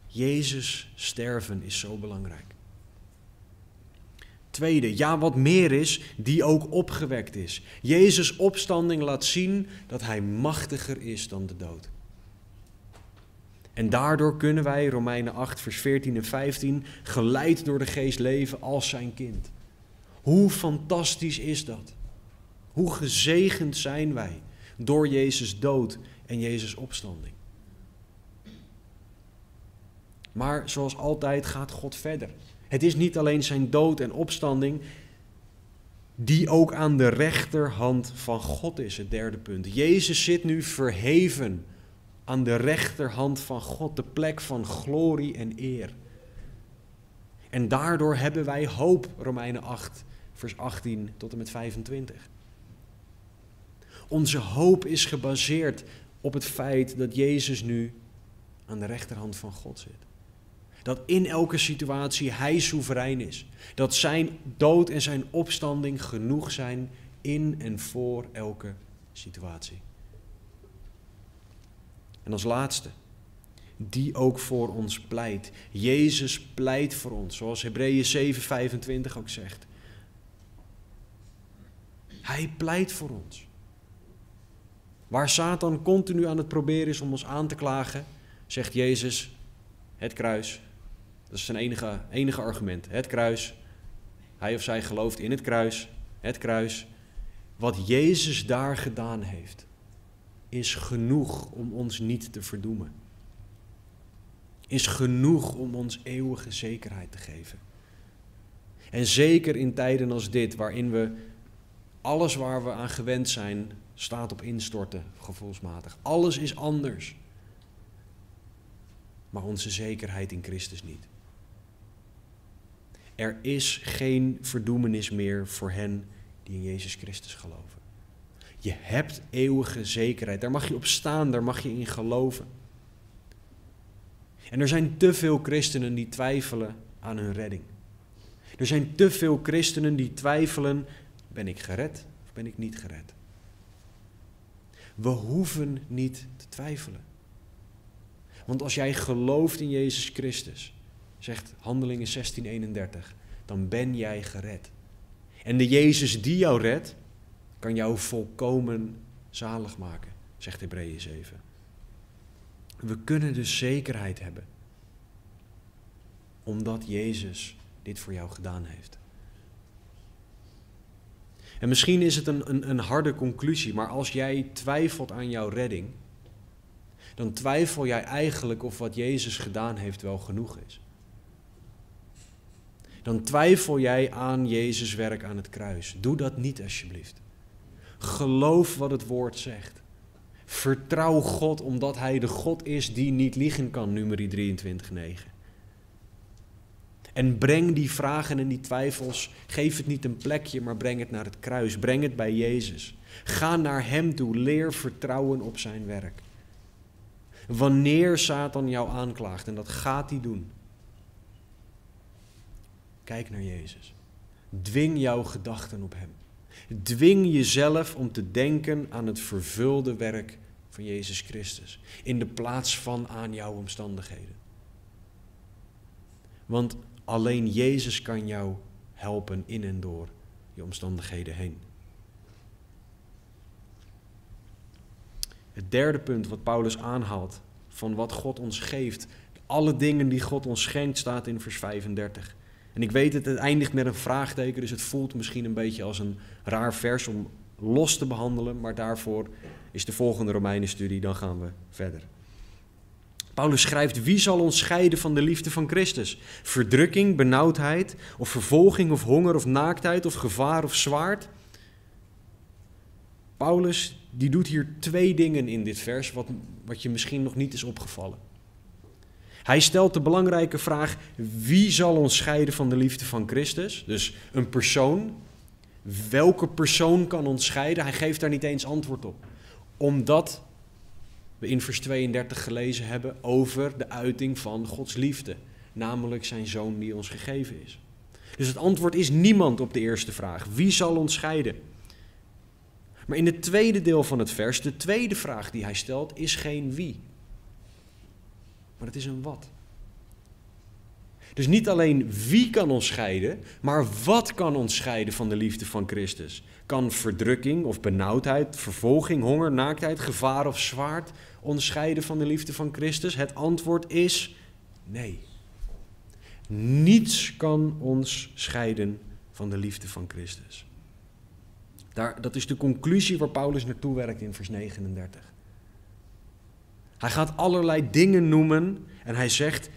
Jezus sterven is zo belangrijk. Tweede, ja, wat meer is, die ook opgewekt is. Jezus' opstanding laat zien dat hij machtiger is dan de dood. En daardoor kunnen wij, Romeinen 8, vers 14 en 15, geleid door de geest leven als zijn kind. Hoe fantastisch is dat? Hoe gezegend zijn wij door Jezus dood en Jezus opstanding? Maar zoals altijd gaat God verder. Het is niet alleen zijn dood en opstanding, die ook aan de rechterhand van God is, het derde punt. Jezus zit nu verheven aan de rechterhand van God, de plek van glorie en eer. En daardoor hebben wij hoop, Romeinen 8, vers 18 tot en met 25. Onze hoop is gebaseerd op het feit dat Jezus nu aan de rechterhand van God zit. Dat in elke situatie Hij soeverein is. Dat Zijn dood en Zijn opstanding genoeg zijn in en voor elke situatie. En als laatste, die ook voor ons pleit. Jezus pleit voor ons, zoals Hebreeën 7:25 ook zegt. Hij pleit voor ons. Waar Satan continu aan het proberen is om ons aan te klagen, zegt Jezus: het kruis. Dat is zijn enige, enige argument. Het kruis. Hij of zij gelooft in het kruis. Het kruis. Wat Jezus daar gedaan heeft, is genoeg om ons niet te verdoemen. Is genoeg om ons eeuwige zekerheid te geven. En zeker in tijden als dit, waarin we alles waar we aan gewend zijn, staat op instorten, gevoelsmatig. Alles is anders. Maar onze zekerheid in Christus niet. Er is geen verdoemenis meer voor hen die in Jezus Christus geloven. Je hebt eeuwige zekerheid. Daar mag je op staan, daar mag je in geloven. En er zijn te veel christenen die twijfelen aan hun redding. Er zijn te veel christenen die twijfelen: ben ik gered of ben ik niet gered? We hoeven niet te twijfelen. Want als jij gelooft in Jezus Christus, zegt Handelingen 16:31, dan ben jij gered. En de Jezus die jou redt, kan jou volkomen zalig maken, zegt Hebreeën 7. We kunnen dus zekerheid hebben, omdat Jezus dit voor jou gedaan heeft. En misschien is het een, een, een harde conclusie, maar als jij twijfelt aan jouw redding, dan twijfel jij eigenlijk of wat Jezus gedaan heeft wel genoeg is. Dan twijfel jij aan Jezus' werk aan het kruis. Doe dat niet alsjeblieft. Geloof wat het woord zegt. Vertrouw God omdat Hij de God is die niet liegen kan, nummer 23, 9. En breng die vragen en die twijfels, geef het niet een plekje, maar breng het naar het kruis. Breng het bij Jezus. Ga naar Hem toe, leer vertrouwen op Zijn werk. Wanneer Satan jou aanklaagt, en dat gaat hij doen, kijk naar Jezus. Dwing jouw gedachten op Hem. Dwing jezelf om te denken aan het vervulde werk van Jezus Christus, in de plaats van aan jouw omstandigheden. Want Alleen Jezus kan jou helpen in en door je omstandigheden heen. Het derde punt wat Paulus aanhaalt van wat God ons geeft. Alle dingen die God ons schenkt staat in vers 35. En ik weet het, het eindigt met een vraagteken, dus het voelt misschien een beetje als een raar vers om los te behandelen, maar daarvoor is de volgende Romeinenstudie, dan gaan we verder. Paulus schrijft: Wie zal ons scheiden van de liefde van Christus? Verdrukking, benauwdheid, of vervolging, of honger, of naaktheid, of gevaar, of zwaard? Paulus die doet hier twee dingen in dit vers, wat, wat je misschien nog niet is opgevallen. Hij stelt de belangrijke vraag: wie zal ons scheiden van de liefde van Christus? Dus een persoon. Welke persoon kan ons scheiden? Hij geeft daar niet eens antwoord op. Omdat we in vers 32 gelezen hebben over de uiting van Gods liefde, namelijk zijn zoon die ons gegeven is. Dus het antwoord is niemand op de eerste vraag. Wie zal ons scheiden? Maar in het tweede deel van het vers, de tweede vraag die hij stelt, is geen wie. Maar het is een wat. Dus niet alleen wie kan ons scheiden, maar wat kan ons scheiden van de liefde van Christus? Kan verdrukking of benauwdheid, vervolging, honger, naaktheid, gevaar of zwaard ons scheiden van de liefde van Christus? Het antwoord is nee. Niets kan ons scheiden van de liefde van Christus. Daar, dat is de conclusie waar Paulus naartoe werkt in vers 39. Hij gaat allerlei dingen noemen en hij zegt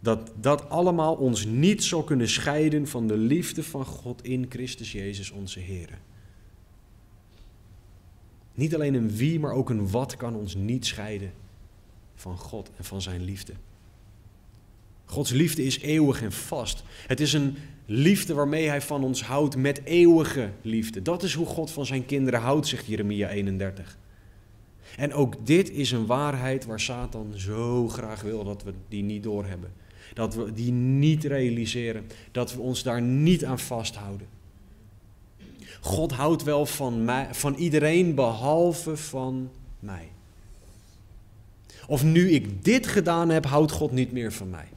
dat dat allemaal ons niet zal kunnen scheiden van de liefde van God in Christus Jezus onze Heer. Niet alleen een wie, maar ook een wat kan ons niet scheiden van God en van zijn liefde. Gods liefde is eeuwig en vast. Het is een liefde waarmee hij van ons houdt met eeuwige liefde. Dat is hoe God van zijn kinderen houdt, zegt Jeremia 31. En ook dit is een waarheid waar Satan zo graag wil dat we die niet doorhebben. Dat we die niet realiseren. Dat we ons daar niet aan vasthouden. God houdt wel van, mij, van iedereen behalve van mij. Of nu ik dit gedaan heb, houdt God niet meer van mij.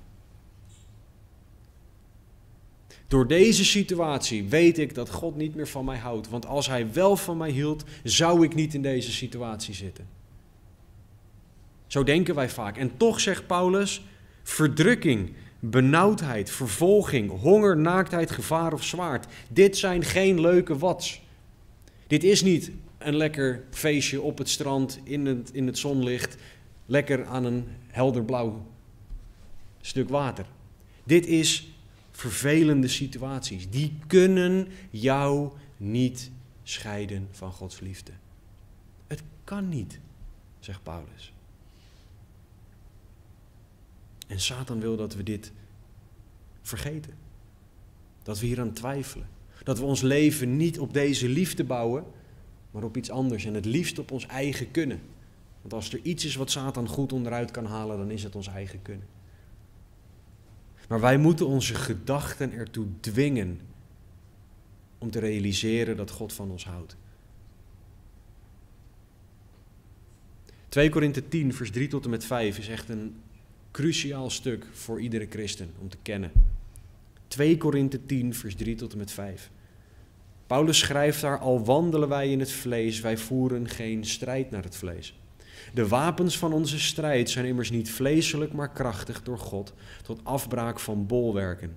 Door deze situatie weet ik dat God niet meer van mij houdt. Want als Hij wel van mij hield, zou ik niet in deze situatie zitten. Zo denken wij vaak. En toch zegt Paulus: verdrukking, benauwdheid, vervolging, honger, naaktheid, gevaar of zwaard. Dit zijn geen leuke wats. Dit is niet een lekker feestje op het strand in het, in het zonlicht, lekker aan een helder blauw stuk water. Dit is vervelende situaties. Die kunnen jou niet scheiden van Gods liefde. Het kan niet, zegt Paulus. En Satan wil dat we dit vergeten. Dat we hier aan twijfelen. Dat we ons leven niet op deze liefde bouwen, maar op iets anders. En het liefst op ons eigen kunnen. Want als er iets is wat Satan goed onderuit kan halen, dan is het ons eigen kunnen. Maar wij moeten onze gedachten ertoe dwingen om te realiseren dat God van ons houdt. 2 Korinthe 10, vers 3 tot en met 5 is echt een cruciaal stuk voor iedere christen om te kennen. 2 Korinthe 10, vers 3 tot en met 5. Paulus schrijft daar: Al wandelen wij in het vlees, wij voeren geen strijd naar het vlees. De wapens van onze strijd zijn immers niet vleeselijk, maar krachtig door God tot afbraak van bolwerken.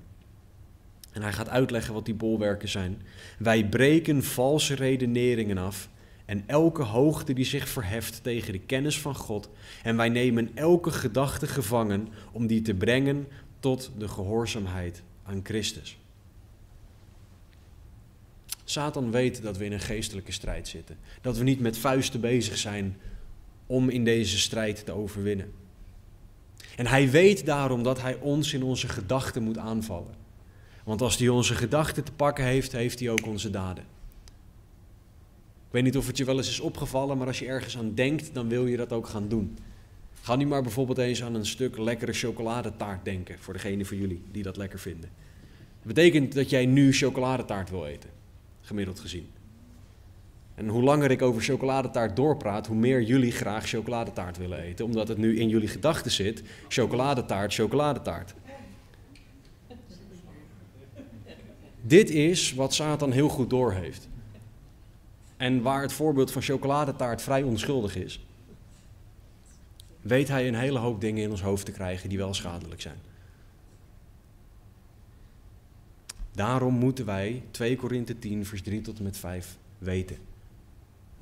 En hij gaat uitleggen wat die bolwerken zijn. Wij breken valse redeneringen af en elke hoogte die zich verheft tegen de kennis van God. En wij nemen elke gedachte gevangen om die te brengen tot de gehoorzaamheid aan Christus. Satan weet dat we in een geestelijke strijd zitten. Dat we niet met vuisten bezig zijn om in deze strijd te overwinnen. En hij weet daarom dat hij ons in onze gedachten moet aanvallen. Want als hij onze gedachten te pakken heeft, heeft hij ook onze daden. Ik weet niet of het je wel eens is opgevallen, maar als je ergens aan denkt, dan wil je dat ook gaan doen. Ga nu maar bijvoorbeeld eens aan een stuk lekkere chocoladetaart denken, voor degene van jullie die dat lekker vinden. Dat betekent dat jij nu chocoladetaart wil eten, gemiddeld gezien. En hoe langer ik over chocoladetaart doorpraat, hoe meer jullie graag chocoladetaart willen eten. Omdat het nu in jullie gedachten zit, chocoladetaart, chocoladetaart. Dit is wat Satan heel goed doorheeft. En waar het voorbeeld van chocoladetaart vrij onschuldig is. weet Hij een hele hoop dingen in ons hoofd te krijgen die wel schadelijk zijn. Daarom moeten wij 2 Korinthe 10, vers 3 tot en met 5 weten.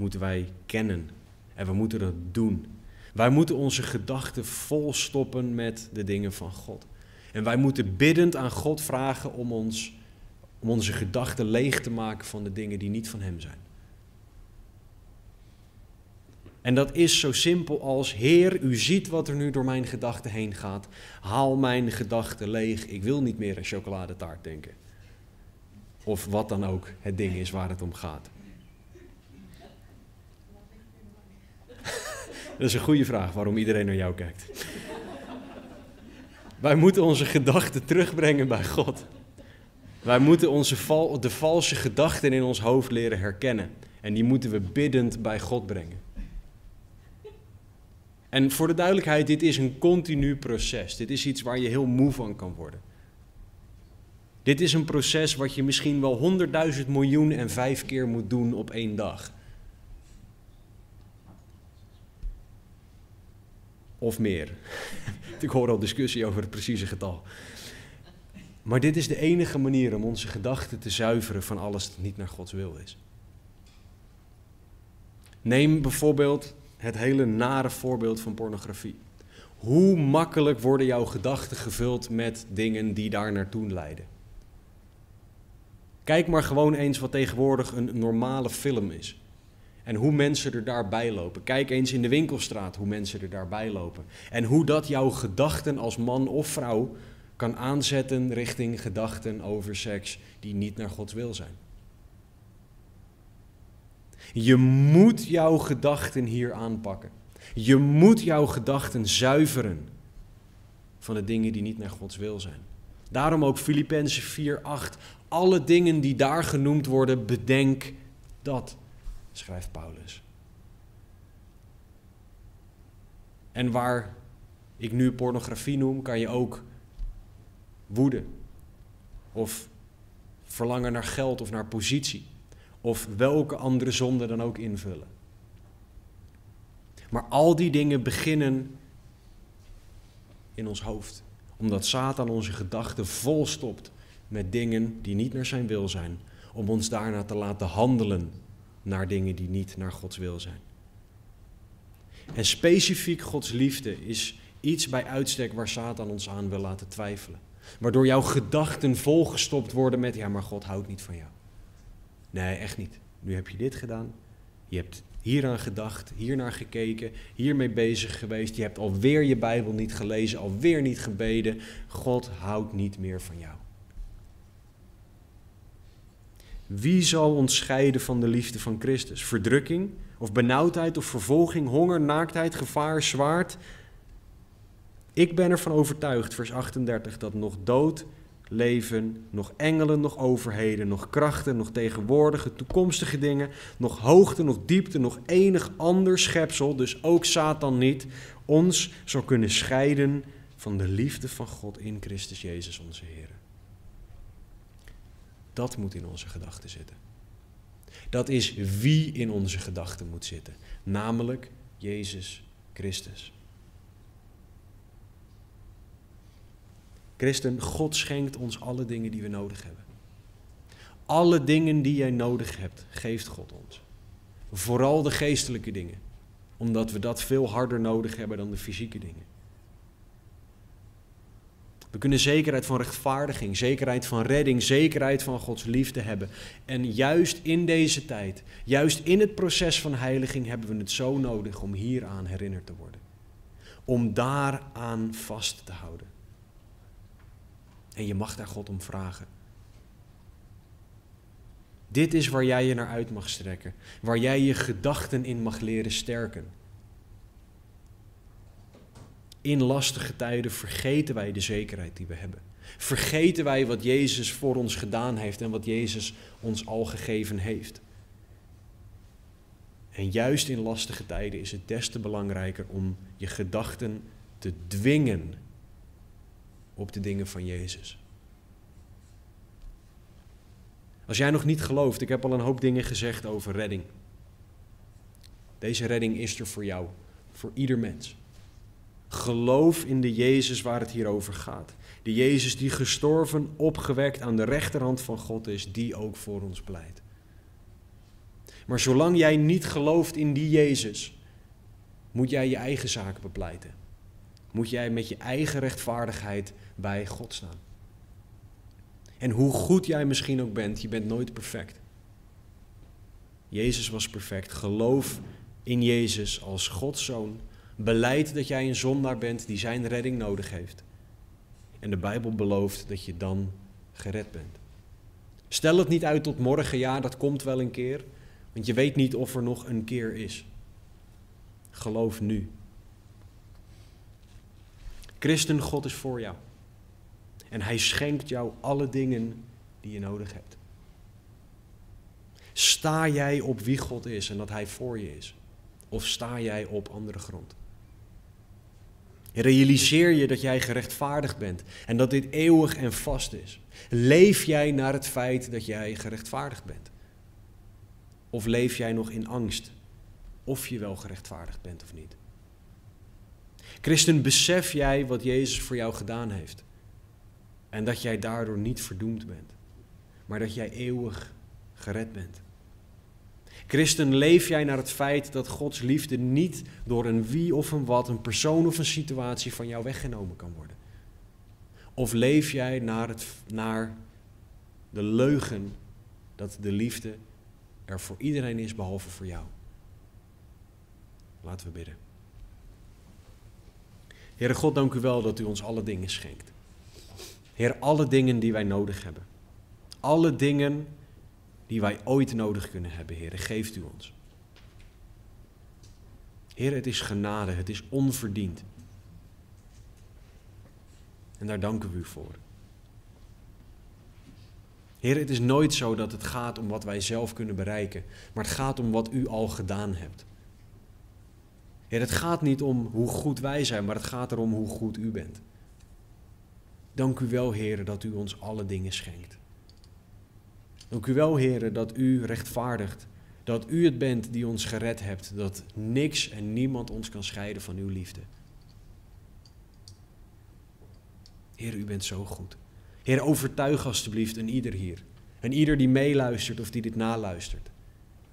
Moeten wij kennen. En we moeten dat doen. Wij moeten onze gedachten vol stoppen met de dingen van God. En wij moeten biddend aan God vragen om, ons, om onze gedachten leeg te maken van de dingen die niet van Hem zijn. En dat is zo simpel als: Heer, u ziet wat er nu door mijn gedachten heen gaat. Haal mijn gedachten leeg. Ik wil niet meer aan chocoladetaart denken. Of wat dan ook het ding is waar het om gaat. Dat is een goede vraag waarom iedereen naar jou kijkt. Wij moeten onze gedachten terugbrengen bij God. Wij moeten onze val, de valse gedachten in ons hoofd leren herkennen. En die moeten we biddend bij God brengen. En voor de duidelijkheid, dit is een continu proces. Dit is iets waar je heel moe van kan worden. Dit is een proces wat je misschien wel honderdduizend miljoen en vijf keer moet doen op één dag. Of meer. [LAUGHS] Ik hoor al discussie over het precieze getal. Maar dit is de enige manier om onze gedachten te zuiveren van alles dat niet naar Gods wil is. Neem bijvoorbeeld het hele nare voorbeeld van pornografie. Hoe makkelijk worden jouw gedachten gevuld met dingen die daar naartoe leiden? Kijk maar gewoon eens wat tegenwoordig een normale film is. En hoe mensen er daarbij lopen. Kijk eens in de winkelstraat hoe mensen er daarbij lopen. En hoe dat jouw gedachten als man of vrouw kan aanzetten richting gedachten over seks die niet naar Gods wil zijn. Je moet jouw gedachten hier aanpakken. Je moet jouw gedachten zuiveren van de dingen die niet naar Gods wil zijn. Daarom ook Filippenzen 4:8. Alle dingen die daar genoemd worden, bedenk dat, schrijft Paulus. En waar ik nu pornografie noem, kan je ook woede of verlangen naar geld of naar positie of welke andere zonde dan ook invullen. Maar al die dingen beginnen in ons hoofd, omdat Satan onze gedachten volstopt met dingen die niet naar zijn wil zijn, om ons daarna te laten handelen naar dingen die niet naar Gods wil zijn. En specifiek Gods liefde is iets bij uitstek waar Satan ons aan wil laten twijfelen. Waardoor jouw gedachten volgestopt worden met, ja maar God houdt niet van jou. Nee, echt niet. Nu heb je dit gedaan. Je hebt hieraan gedacht, hiernaar gekeken, hiermee bezig geweest. Je hebt alweer je Bijbel niet gelezen, alweer niet gebeden. God houdt niet meer van jou. Wie zal ons scheiden van de liefde van Christus? Verdrukking of benauwdheid of vervolging, honger, naaktheid, gevaar, zwaard? Ik ben ervan overtuigd, vers 38, dat nog dood, leven, nog engelen, nog overheden, nog krachten, nog tegenwoordige, toekomstige dingen, nog hoogte, nog diepte, nog enig ander schepsel, dus ook Satan niet, ons zou kunnen scheiden van de liefde van God in Christus Jezus onze Heer. Dat moet in onze gedachten zitten. Dat is wie in onze gedachten moet zitten, namelijk Jezus Christus. Christen, God schenkt ons alle dingen die we nodig hebben. Alle dingen die jij nodig hebt, geeft God ons. Vooral de geestelijke dingen, omdat we dat veel harder nodig hebben dan de fysieke dingen. We kunnen zekerheid van rechtvaardiging, zekerheid van redding, zekerheid van Gods liefde hebben. En juist in deze tijd, juist in het proces van heiliging, hebben we het zo nodig om hieraan herinnerd te worden. Om daaraan vast te houden. En je mag daar God om vragen. Dit is waar jij je naar uit mag strekken, waar jij je gedachten in mag leren sterken. In lastige tijden vergeten wij de zekerheid die we hebben. Vergeten wij wat Jezus voor ons gedaan heeft en wat Jezus ons al gegeven heeft. En juist in lastige tijden is het des te belangrijker om je gedachten te dwingen op de dingen van Jezus. Als jij nog niet gelooft, ik heb al een hoop dingen gezegd over redding. Deze redding is er voor jou, voor ieder mens. Geloof in de Jezus waar het hier over gaat. De Jezus die gestorven, opgewekt aan de rechterhand van God is, die ook voor ons pleit. Maar zolang jij niet gelooft in die Jezus, moet jij je eigen zaak bepleiten. Moet jij met je eigen rechtvaardigheid bij God staan. En hoe goed jij misschien ook bent, je bent nooit perfect. Jezus was perfect. Geloof in Jezus als Gods zoon. Beleid dat jij een zondaar bent die zijn redding nodig heeft. En de Bijbel belooft dat je dan gered bent. Stel het niet uit tot morgen, ja, dat komt wel een keer. Want je weet niet of er nog een keer is. Geloof nu. Christen, God is voor jou. En hij schenkt jou alle dingen die je nodig hebt. Sta jij op wie God is en dat hij voor je is? Of sta jij op andere grond? Realiseer je dat jij gerechtvaardigd bent en dat dit eeuwig en vast is? Leef jij naar het feit dat jij gerechtvaardigd bent? Of leef jij nog in angst of je wel gerechtvaardigd bent of niet? Christen, besef jij wat Jezus voor jou gedaan heeft? En dat jij daardoor niet verdoemd bent, maar dat jij eeuwig gered bent. Christen, leef jij naar het feit dat Gods liefde niet door een wie of een wat, een persoon of een situatie van jou weggenomen kan worden? Of leef jij naar, het, naar de leugen dat de liefde er voor iedereen is behalve voor jou? Laten we bidden. Heere God, dank u wel dat u ons alle dingen schenkt. Heer, alle dingen die wij nodig hebben. Alle dingen die wij ooit nodig kunnen hebben, Heer, geeft u ons. Heer, het is genade, het is onverdiend. En daar danken we u voor. Heer, het is nooit zo dat het gaat om wat wij zelf kunnen bereiken, maar het gaat om wat u al gedaan hebt. Heer, het gaat niet om hoe goed wij zijn, maar het gaat erom hoe goed u bent. Dank u wel, Heer, dat u ons alle dingen schenkt. Dank u wel, Heer, dat u rechtvaardigt. Dat u het bent die ons gered hebt. Dat niks en niemand ons kan scheiden van uw liefde. Heer, u bent zo goed. Heer, overtuig alstublieft een ieder hier. En ieder die meeluistert of die dit naluistert.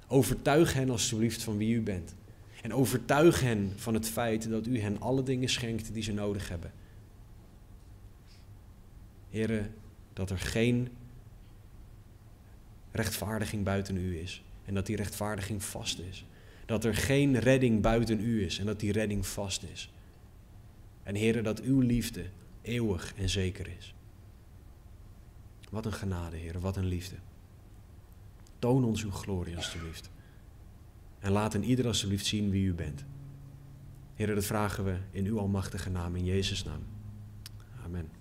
Overtuig hen alstublieft van wie u bent. En overtuig hen van het feit dat u hen alle dingen schenkt die ze nodig hebben. Heren, dat er geen rechtvaardiging buiten u is. En dat die rechtvaardiging vast is. Dat er geen redding buiten u is en dat die redding vast is. En heren, dat uw liefde eeuwig en zeker is. Wat een genade, heren, wat een liefde. Toon ons uw glorie, alstublieft. En laat in ieder alstublieft zien wie u bent. Heren, dat vragen we in uw almachtige naam, in Jezus' naam. Amen.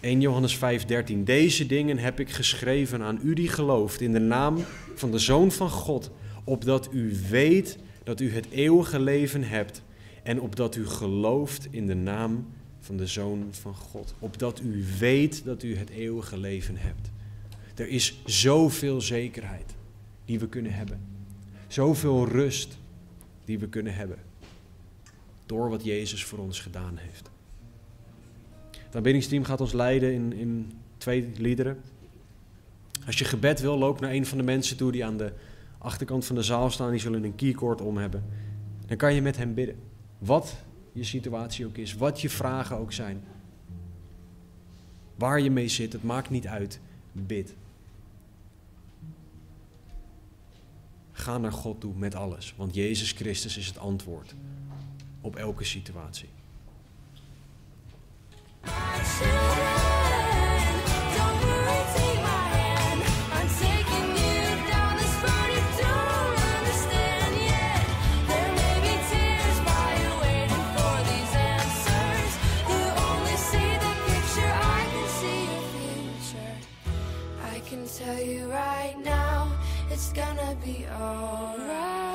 1 Johannes 5:13. Deze dingen heb ik geschreven aan u die gelooft in de naam van de Zoon van God, opdat u weet dat u het eeuwige leven hebt en opdat u gelooft in de naam van de Zoon van God. Opdat u weet dat u het eeuwige leven hebt. Er is zoveel zekerheid die we kunnen hebben. Zoveel rust die we kunnen hebben. Door wat Jezus voor ons gedaan heeft. Het aanbiddingsteam gaat ons leiden in, in twee liederen. Als je gebed wil, loop naar een van de mensen toe die aan de achterkant van de zaal staan. Die zullen een keycord om hebben. Dan kan je met hem bidden. Wat je situatie ook is, wat je vragen ook zijn. Waar je mee zit, het maakt niet uit. Bid. Ga naar God toe met alles, want Jezus Christus is het antwoord op elke situatie. Tell you right now, it's gonna be alright.